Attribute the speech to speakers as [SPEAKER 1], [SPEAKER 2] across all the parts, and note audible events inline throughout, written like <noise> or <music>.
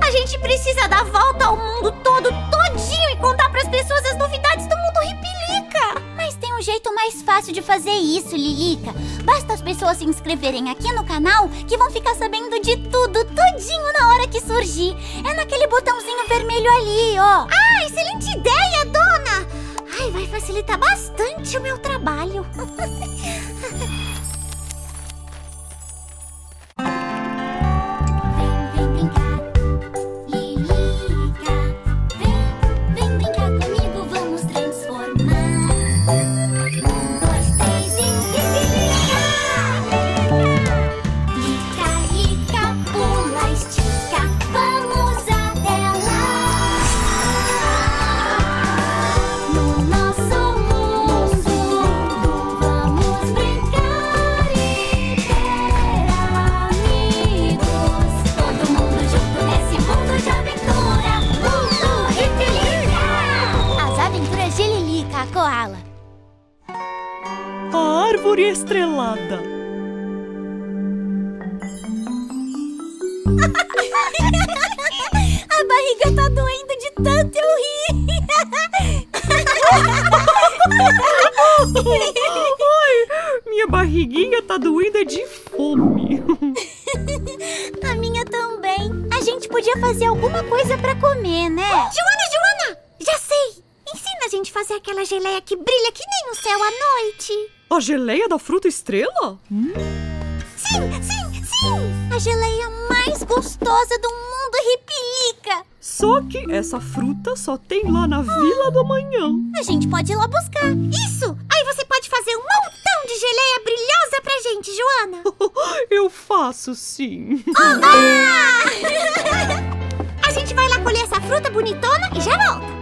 [SPEAKER 1] A gente precisa dar volta ao mundo todo, todinho, e contar pras pessoas as novidades do mundo Ripilica.
[SPEAKER 2] Mas tem um jeito mais fácil de fazer isso, Lilica. Basta as pessoas se inscreverem aqui no canal que vão ficar sabendo de tudo, tudinho na hora que surgir. É naquele botãozinho vermelho ali, ó.
[SPEAKER 1] Ah, excelente ideia, dona! Ai, vai facilitar bastante o meu trabalho. <laughs>
[SPEAKER 2] A
[SPEAKER 3] árvore estrelada. <laughs>
[SPEAKER 2] A barriga tá doendo de tanto eu rir.
[SPEAKER 3] Ai, minha barriguinha tá doendo de fome.
[SPEAKER 2] A minha também. A gente podia fazer alguma coisa pra comer, né?
[SPEAKER 1] Joana, Joana! Já sei! Ensina a gente a fazer aquela geleia que brilha que nem o céu à noite.
[SPEAKER 3] A geleia da fruta estrela?
[SPEAKER 1] Sim, sim, sim!
[SPEAKER 2] A geleia mais gostosa do mundo ripilica.
[SPEAKER 3] Só que essa fruta só tem lá na Vila do Amanhã.
[SPEAKER 2] A gente pode ir lá buscar.
[SPEAKER 1] Isso! Aí você pode fazer um montão de geleia brilhosa pra gente, Joana! <laughs>
[SPEAKER 3] Eu faço sim.
[SPEAKER 1] Oba! <laughs> a gente vai lá colher essa fruta bonitona e já volta.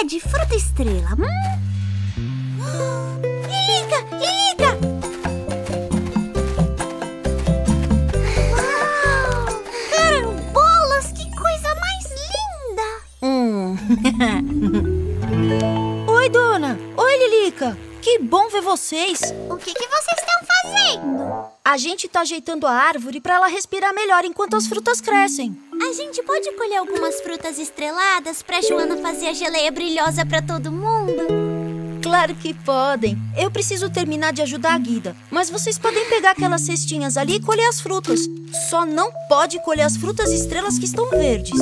[SPEAKER 1] Pé de fruta estrela? Hum? Lilica! Lilica! Uau! Carambolas, que coisa mais linda! <laughs>
[SPEAKER 4] Oi, dona! Oi, Lilica! Que bom ver vocês!
[SPEAKER 1] O que, que vocês estão fazendo?
[SPEAKER 4] A gente tá ajeitando a árvore pra ela respirar melhor enquanto as frutas crescem.
[SPEAKER 2] A gente pode colher algumas frutas estreladas pra Joana fazer a geleia brilhosa pra todo mundo?
[SPEAKER 4] Claro que podem. Eu preciso terminar de ajudar a Guida. Mas vocês podem pegar aquelas cestinhas ali e colher as frutas. Só não pode colher as frutas estrelas que estão verdes.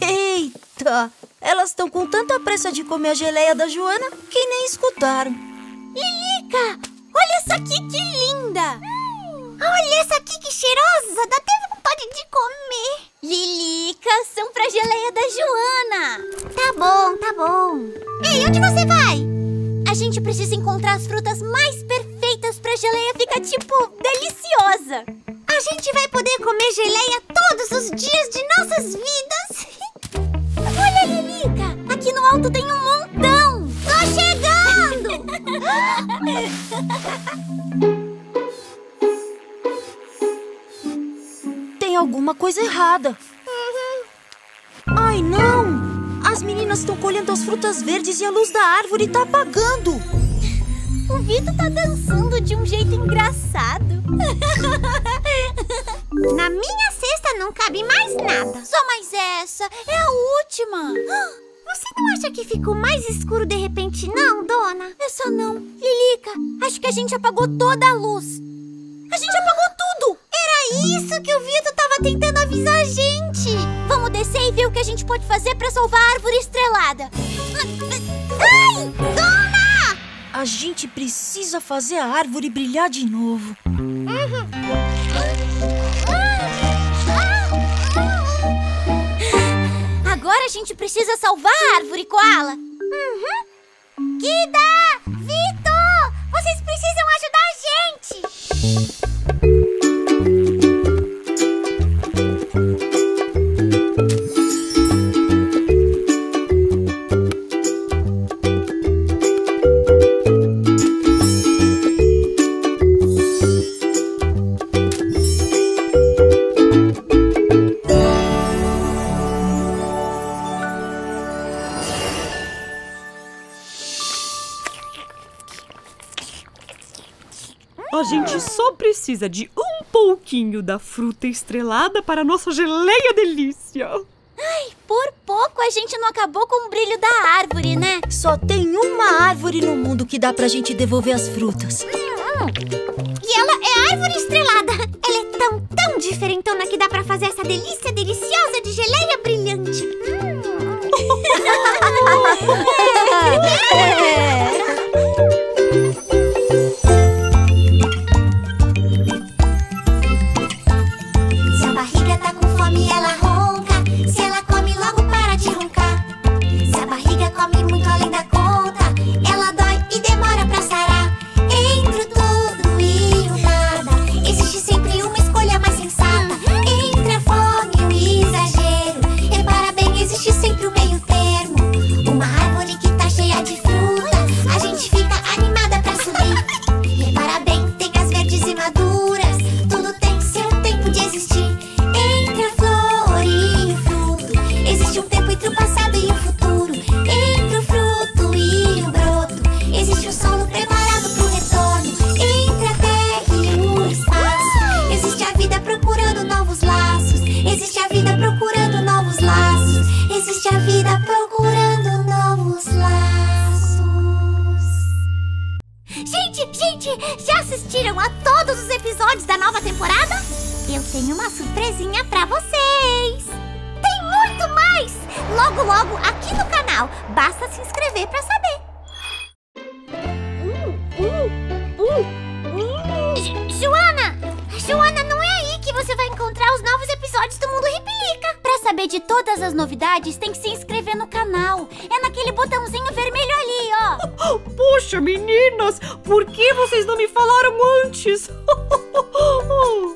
[SPEAKER 4] Eita! Elas estão com tanta pressa de comer a geleia da Joana que nem escutaram.
[SPEAKER 2] Lilica! Olha essa aqui que linda!
[SPEAKER 1] Olha essa aqui que cheirosa! Dá até vontade de comer!
[SPEAKER 2] Lilica, são pra geleia da Joana!
[SPEAKER 1] Tá bom, tá bom. Ei, onde você vai?
[SPEAKER 2] A gente precisa encontrar as frutas mais perfeitas pra geleia ficar, tipo, deliciosa!
[SPEAKER 1] A gente vai poder comer geleia todos os dias de nossas vidas! <laughs>
[SPEAKER 2] Olha, Lilica! Aqui no alto tem um montão!
[SPEAKER 1] Tô chegando! <laughs>
[SPEAKER 4] alguma coisa errada. Ai, não! As meninas estão colhendo as frutas verdes e a luz da árvore tá apagando.
[SPEAKER 2] O Vitor tá dançando de um jeito engraçado. <laughs>
[SPEAKER 1] Na minha cesta não cabe mais nada.
[SPEAKER 2] Só mais essa, é a última. <gasps>
[SPEAKER 1] Você não acha que ficou mais escuro de repente, não, dona?
[SPEAKER 2] Essa não. Lilica, acho que a gente apagou toda a luz. A gente apagou tudo.
[SPEAKER 1] Era isso que o Vitor tava tentando avisar a gente!
[SPEAKER 2] Vamos descer e ver o que a gente pode fazer pra salvar a árvore estrelada!
[SPEAKER 1] Ai! Toma!
[SPEAKER 4] A gente precisa fazer a árvore brilhar de novo.
[SPEAKER 1] Agora a gente precisa salvar a árvore, Koala! Uhum. Que dá! Gente
[SPEAKER 3] só precisa de um pouquinho da fruta estrelada para a nossa geleia delícia.
[SPEAKER 1] Por pouco a gente não acabou com o brilho da árvore, né?
[SPEAKER 4] Só tem uma árvore no mundo que dá pra gente devolver as frutas.
[SPEAKER 2] E ela é árvore estrelada. Ela é tão, tão diferentona que dá pra fazer essa delícia deliciosa de geleia brilhante.
[SPEAKER 1] Se <laughs> <laughs> <laughs> vida procurando novos laços.
[SPEAKER 2] Gente, gente, já assistiram a todos os episódios da nova temporada? Eu tenho uma surpresinha pra vocês. Tem muito mais! Logo, logo aqui no canal. Basta se inscrever pra saber. Jo-
[SPEAKER 1] saber de todas as novidades, tem que se inscrever no canal. É naquele botãozinho vermelho ali, ó. <laughs>
[SPEAKER 3] Poxa, meninas, por que vocês não me falaram antes? <laughs> <laughs>